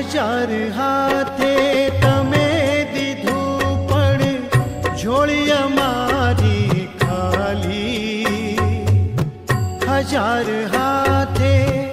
હજાર હાથે તમે દીધું પણ ઝોળી અમારી ખાલી હજાર હાથે તમે દીધું પણ